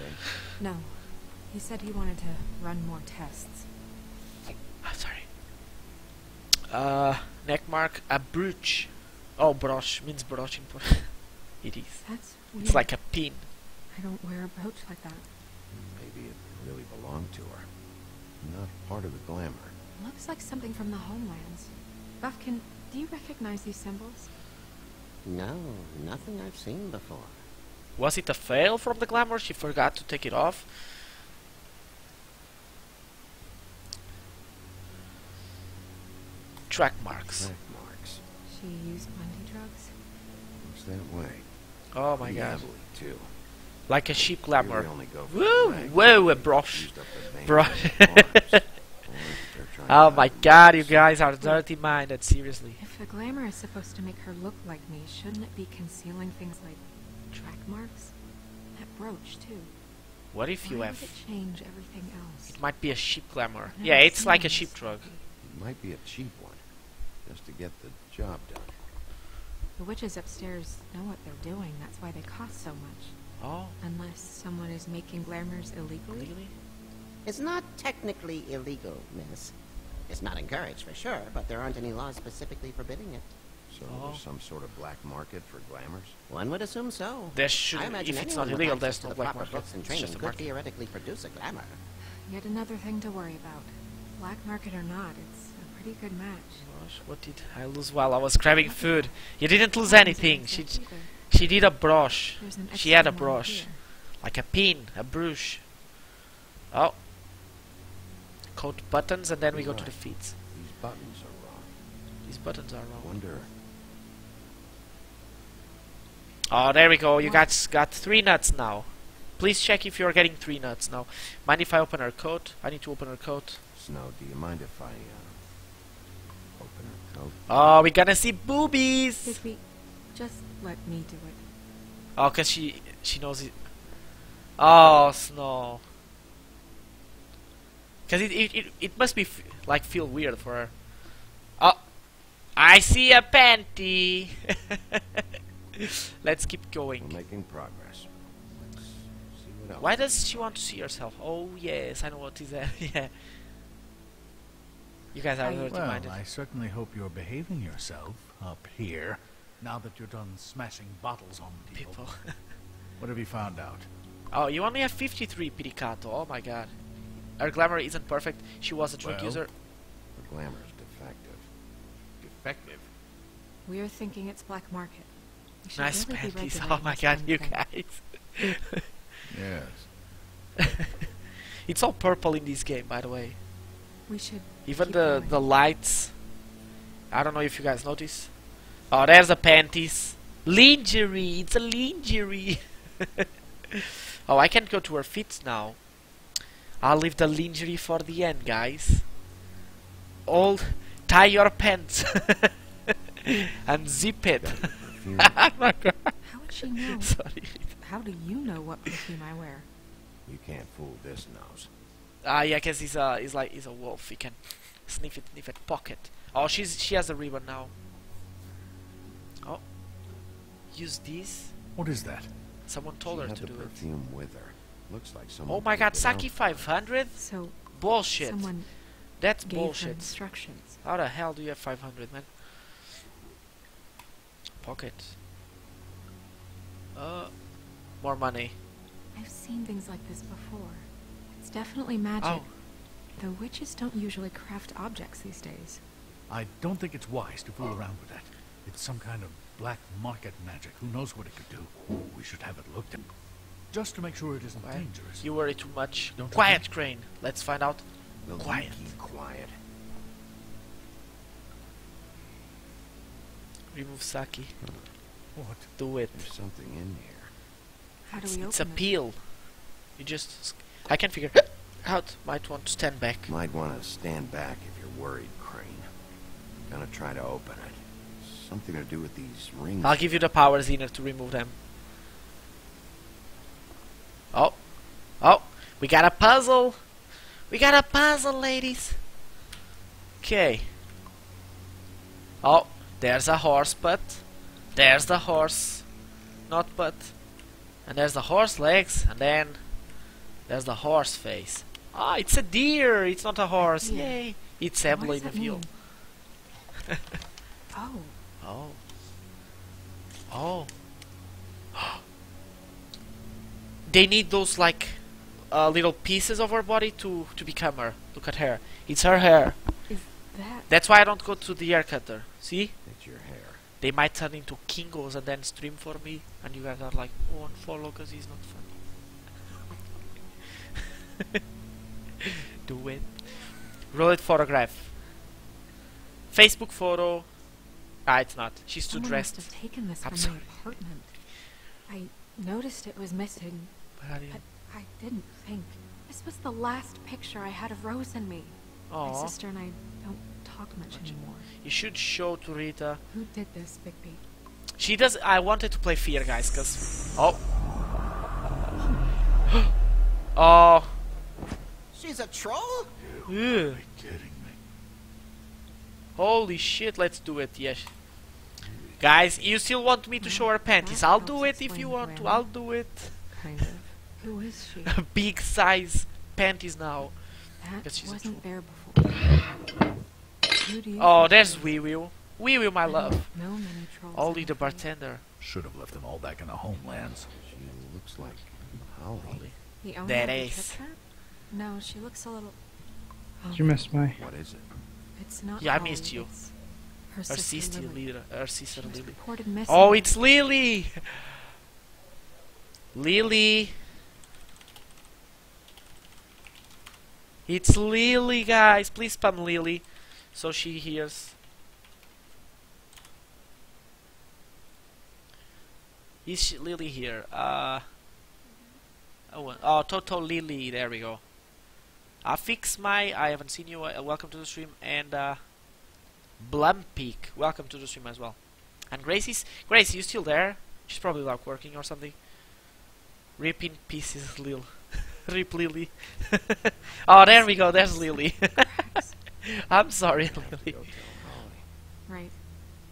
anything? No. He said he wanted to run more tests. Ah, sorry. Uh, neck mark, a brooch. Oh, broche means brooch in Portuguese. it is. That's weird. It's like a pin. I don't wear a brooch like that. Maybe it really belonged to her. Not part of the glamour. Looks like something from the homelands. Bufkin, do you recognize these symbols? No, nothing I've seen before. Was it a fail from the glamour? She forgot to take it off. Track marks. Track marks. She used plenty drugs. Looks that way. Oh my Pretty god. too. Like a sheep glamour. we only go for Woo! Whoa, a broche. Used up the veins Bro- in the arms. Or they're trying Oh my god, you guys are dirty minded, seriously. If the glamour is supposed to make her look like me, shouldn't it be concealing things like track marks? That brooch, too. What if you have. would it change everything else? It might be a sheep glamour. Yeah, it's like a this sheep drug. It might be a cheap one. Just to get the job done. The witches upstairs know what they're doing. That's why they cost so much. Oh, Unless someone is making glamours illegally. really? It's not technically illegal, miss. It's not encouraged for sure, but there aren't any laws specifically forbidding it. So Oh. there's some sort of black market for glamours? One would assume so. There should I imagine if it's anyone not illegal, there's to no the black proper market. books and It's training just a could market. theoretically produce a glamour. Yet another thing to worry about. Black market or not, it's a pretty good match. Gosh, what did I lose while I was grabbing food? You didn't lose anything. She that j- either. she did a brush, she had a extra brush. like a pin, a brush. Oh, coat buttons, and then we go to the feet. These buttons are wrong. These buttons are wrong. Wonder. Oh, there we go. You What? guys got three nuts now. Please check if you're getting three nuts now. Mind if I open her coat? I need to open her coat. Snow, do you mind if I, uh, open her coat? Oh, we're gonna see boobies. Bigby, just let me do it. Oh, cause she she knows it. Oh, snow. Cause it it it, it must be f- like feel weird for her. Oh, I see a panty. Let's keep We're going. making progress. Let's see what else. Why does she want to see herself? Oh yes, I know what is that. yeah. You guys are oh, I- Well, minded. I certainly hope you're behaving yourself up here, now that you're done smashing bottles on people. People. What have you found out? oh, you only have 53 Piricato. Oh my god. Her glamour isn't perfect. She was a drug Well, user. The glamour's defective. Defective? We're thinking it's black market. Nice really panties. Oh my god, you thing. guys. Yes. It's all purple in this game, by the way. We should. Even the going. the lights. I don't know if you guys notice. Oh, there's the panties. Lingerie. It's a lingerie. oh, I can't go to her feet now. I'll leave the lingerie for the end, guys. Old, tie your pants and zip it. Oh my god. How would she know? Sorry. How do you know what perfume I wear? you can't fool this nose. Ah, yeah, 'cause he's a he's like he's a wolf. He can sniff it, sniff it, pocket. Oh, she's she has a ribbon now. Oh, use this. What is that? Someone told she her had to the do it. perfume with her. Looks like someone. Oh my God, picked it out Saki 500? So Bullshit. someone That's gave her bullshit. instructions. How the hell do you have 500, man? Pocket. Uh, more money. I've seen things like this before. It's definitely magic. Oh, The witches don't usually craft objects these days. I don't think it's wise to fool around with that. It's some kind of black market magic. Who knows what it could do? We should have it looked at. Just to make sure it isn't Why? dangerous. you worry too much. Don't Quiet, Crane. Let's find out. Will Quiet. keep quiet. Remove Saki. What? Do it. There's something in here. How do we It's, we it's a it? peel. You just. I can't figure out. Might want to stand back. Might want to stand back if you're worried, Crane. Gonna try to open it. Something to do with these rings. I'll give you the power Xener to remove them. Oh. Oh. We got a puzzle. We got a puzzle, ladies. Okay. Oh. There's a horse butt. There's the horse. Not butt. And there's the horse legs. And then There's the horse face. Ah, it's a deer. It's not a horse. deer. Yay! It's Evelyn the that oh, Oh. Oh. they need those like uh, little pieces of her body to to become her. Look at her. It's her hair. is that? That's why I don't go to the hair cutter. See? It's your hair. They might turn into Kingos and then stream for me, and you guys are like, oh, unfollow because he's not funny. Do it. Roll it photograph. Facebook photo. Ah, it's not. She's too Someone dressed. must have taken this I'm from sorry. my apartment. I noticed it was missing, Where are you? but I didn't think. This was the last picture I had of Rose and me. My sister and I don't talk much Much. anymore. You should show to Rita. Who did this, Bigby? She does. I wanted to play Fear, guys, because. Oh. oh. She's a troll? Ew. Are you kidding me? Holy shit, let's do it, yes. Guys, you still want me to show her panties? I'll do it if you want to, I'll do it. Kind of. Who is she? Big size panties now. That she's wasn't troll. there before. Who do you Oh, think there's she is? Wee Wee. Wee Wee, my love. don't many trolls. Ollie the bartender. Should have left them all back in the homelands. She looks like Holly. The owner That of is. No, she looks a little. Oh, You missed my. What is it? It's not. Yeah, I missed you. it's Her, Her sister, sister Lily. Lily. Her sister Lily. Oh, it's Lily! Lily! It's Lily, guys! Please spam Lily so she hears. Is she Lily here? Uh. Oh, oh, Toto Lily. There we go. I fix my. I haven't seen you. Uh, welcome to the stream. And uh, Blumpeak. Welcome to the stream as well. And Gracie's Gracie, you still there? She's probably like working or something. Rip in pieces, Lil. Rip Lily. oh, there we go. There's Lily. I'm sorry, Lily. Right.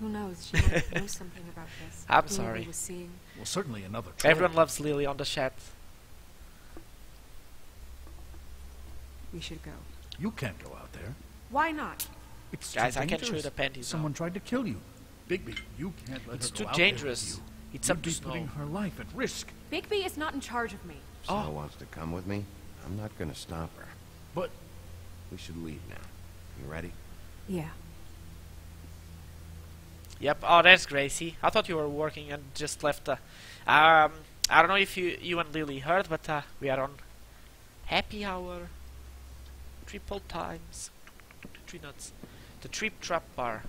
Who knows? She might know something about this. I'm Whoever sorry. Was seeing. Well, certainly another troll. Everyone loves Lily on the chat. We should go. You can't go out there. Why not? It's Guys, too I can show dangerous. the panties now. Someone tried to kill you. Bigby, you can't let It's her go out there with dangerous. It's You'd up to be putting her life at risk. Bigby is not in charge of me. If Snow Oh. wants to come with me, I'm not gonna stop her. But We should leave now. You ready? Yeah. Yep. Oh, there's Gracie. I thought you were working and just left. Uh, um, I don't know if you you and Lily heard, but uh, we are on happy hour. Triple times. Three nuts. The trip trap bar.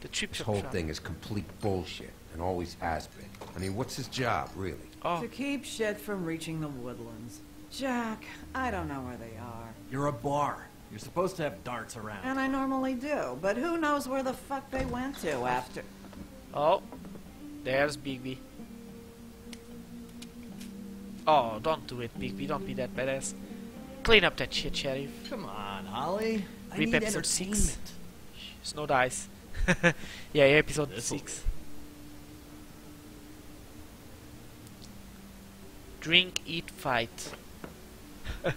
The trip This trap. whole trap. thing is complete bullshit, and always has been. I mean, what's his job, really? Oh, To keep shit from reaching the woodlands. Jack, I don't know where they are. You're a bar. You're supposed to have darts around. And I normally do, but who knows where the fuck they went to after. oh, there's Bigby. Oh, don't do it, Bigby. Don't be that badass. Clean up that shit, Sheriff. Come on, Holly. I Rip need episode six. entertainment. Snow dice. yeah, episode This'll 6. Drink, eat, fight.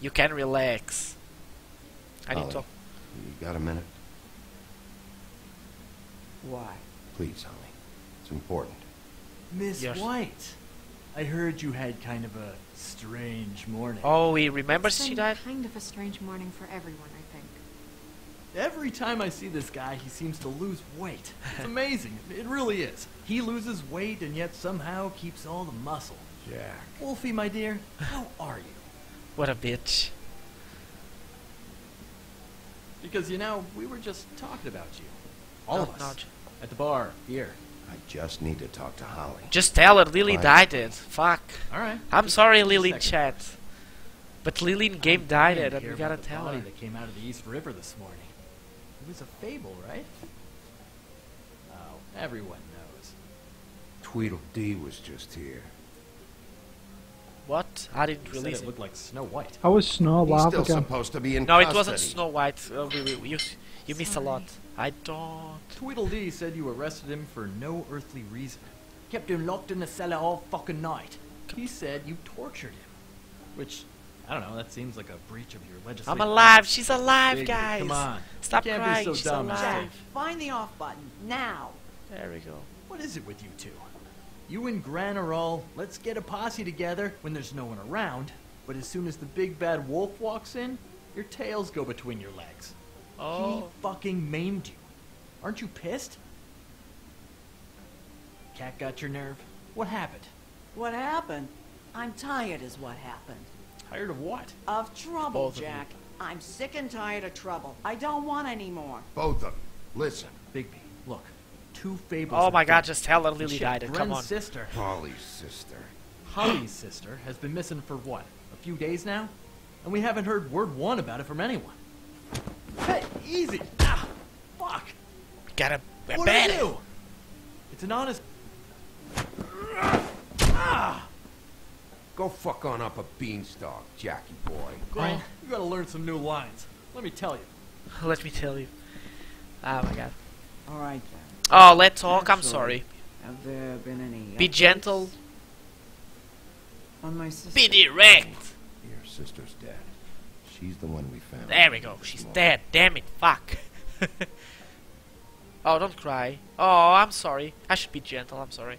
you can relax. I need Holly, to. You got a minute? Why? Please, Holly. It's important. Miss Yes. White. I heard you had kind of a strange morning. Oh, he remembers she died? kind of a strange morning for everyone, I think. Every time I see this guy, he seems to lose weight. It's amazing. It really is. He loses weight and yet somehow keeps all the muscle. Jack. Wolfie, my dear, how are you? What a bitch. Because, you know, we were just talking about you. All No, of oh, us. no, j- At the bar, here. I just need to talk to Holly. Just tell her Lily died it. Fuck. All right. I'm sorry, Just a Lily in chat. But Lily in game died it, and hear uh, we gotta tell her. that came out of the East River this morning. It was a fable, right? Oh, everyone knows. Tweedledee was just here. What? I didn't You said release it it. looked like Snow White. I was Snow a He's still ago. supposed to be in No, it wasn't Snow White. Uh, we, we, you, you missed a lot. I don't. Tweedledee said you arrested him for no earthly reason. Kept him locked in the cellar all fucking night. He said you tortured him. Which, I don't know, that seems like a breach of your legislation. I'm alive. She's alive, Biggie, guys. Come on. Stop You can't crying. Be so She's dumb alive. Jack, find the off button now. There we go. What is it with you two? You and Gren are all, let's get a posse together when there's no one around, but as soon as the big bad wolf walks in, your tails go between your legs. Oh. He fucking maimed you. Aren't you pissed? Cat got your nerve? What happened? What happened? I'm tired, is what happened. Tired of what? Of trouble, Both of. Jack. I'm sick and tired of trouble. I don't want any more. Both of them. Listen, Bigby, look. Two fables. Oh my god, dead. just tell her And Lily shit, died. Come Bren's on. sister, Holly's sister. Holly's sister, has been missing for what? A few days now? And we haven't heard word one about it from anyone. Hey, easy! Ah, fuck! Gotta we're What bad. do do? It's an honest. Ah! Go fuck on up a beanstalk, Jackie boy. Grant, you gotta learn some new lines. Let me tell you. Let me tell you. Oh my god. All right, then. Oh, let's talk. I'm sorry. Have there been any... Be gentle. On my sister? Be direct. Your sister's dead. She's the one we found. There we go. She's dead. Damn it. Fuck. oh, don't cry. Oh, I'm sorry. I should be gentle. I'm sorry.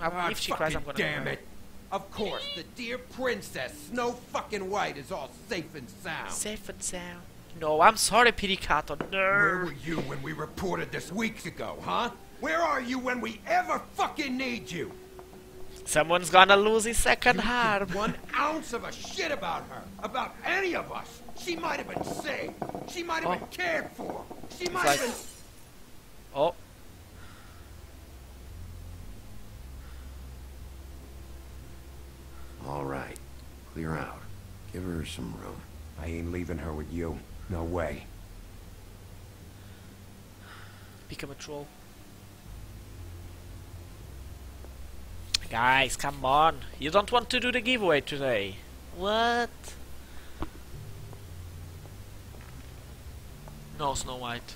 I'm- Ah, if she cries, I'm gonna damn cry. it. Of course, the dear princess, Snow fucking White, is all safe and sound. Safe and sound. No, I'm sorry, Piricato. Where were you when we reported this weeks ago, huh? Where are you when we ever fucking need you? Someone's gonna lose his second You heart. one ounce of a shit about her, about any of us. She might have been saved. She might have Oh. been cared for. She might like- have been. Oh. All right. Clear out. Give her some room. I ain't leaving her with you. No way. Become a troll. Guys, come on. You don't want to do the giveaway today. What? No, Snow White.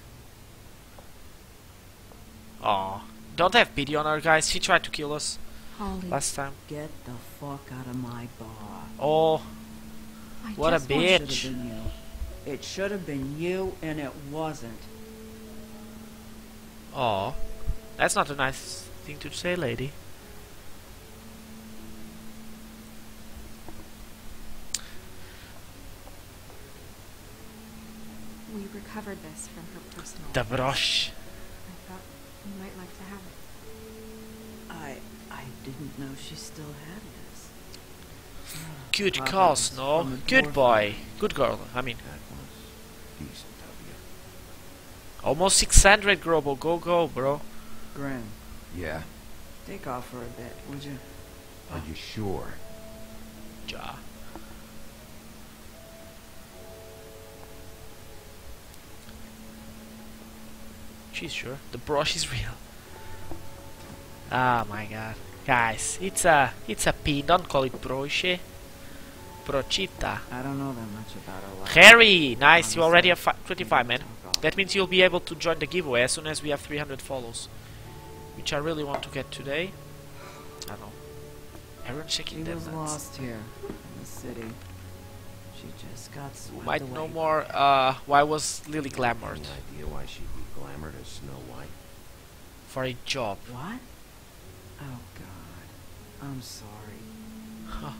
Aw. Don't have pity on her, guys. She tried to kill us Holly, last time. Get the fuck out of my bar. Oh, I what a just It should bitch. have been. It should have been you, and it wasn't. Oh, That's not a nice thing to say, lady. We recovered this from her personal. The brush. I thought you might like to have it. I I didn't know she still had this. Good Papa call, Snow. Good boy. Good girl. I mean, decent almost 600, Grobo. Go, go, bro. Grim, Yeah? take off for a bit, would you? Are you sure? Ja. She's sure. The brush is real. Ah my god. Guys, it's a it's a pin, don't call it broche. Brochita. I don't know that much about her life. Harry! Nice, you already have fi- 25 man. That means you'll be able to join the giveaway as soon as we have 300 follows. Which I really want to get today. I don't know. Everyone She checking them was nuts. lost here in the city. She just got Who swept might away. know more, uh, why was Lily Any glamoured? idea why she'd be glamored as Snow White? For a job. What? Oh God, I'm sorry.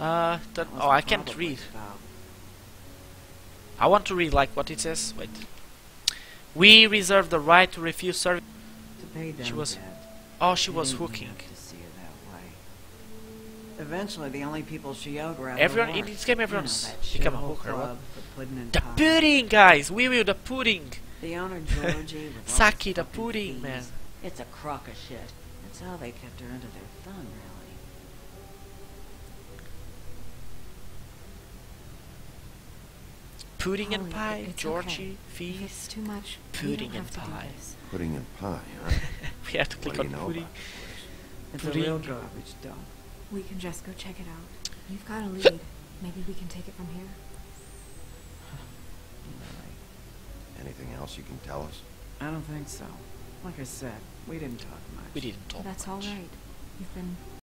Uh, that, oh, I can't read. I want to read like what it says. Wait. We reserve the right to refuse service. To pay them She was- debt. Oh, she was hooking. to see her that way. Eventually, the only people she owed were Everyone- in this game, You know, become a hooker. Club, the The pudding, guys! We will the pudding! The owner Georgie. Saki the pudding, man. It's a crock of shit. That's how they kept her under their thumb, really. Pudding and oh, pie, it's Georgie, If fees. it's too much, Pudding and have to do pie. Pudding and pie, huh? We have to what click do you on know pudding. about the It's a real Pudding. garbage dump. We can just go check it out. You've got a lead. Maybe we can take it from here. Anything else you can tell us? I don't think so. Like I said, we didn't talk much. We didn't talk That's all much. right. You've been